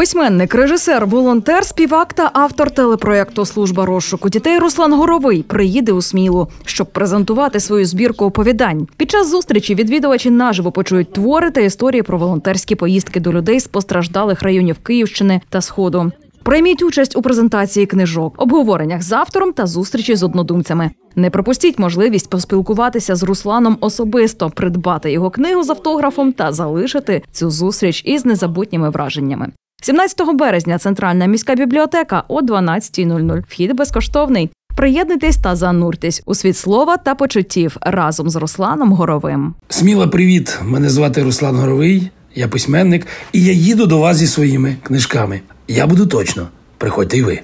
Письменник, режисер, волонтер, співак та автор телепроекту Служба розшуку дітей Руслан Горовий приїде у Смілу, щоб презентувати свою збірку оповідань. Під час зустрічі відвідувачі наживо почують твори та історії про волонтерські поїздки до людей з постраждалих районів Київщини та Сходу. Прийміть участь у презентації книжок, обговореннях з автором та зустрічі з однодумцями. Не пропустіть можливість поспілкуватися з Русланом особисто, придбати його книгу з автографом та залишити цю зустріч із незабутніми враженнями. 17 березня Центральна міська бібліотека о 12.00. Вхід безкоштовний. Приєднуйтесь та зануртесь у світ слова та почуттів разом з Русланом Горовим. Сміла, привіт! Мене звати Руслан Горовий, я письменник, і я їду до вас зі своїми книжками. Я буду точно. Приходьте й ви.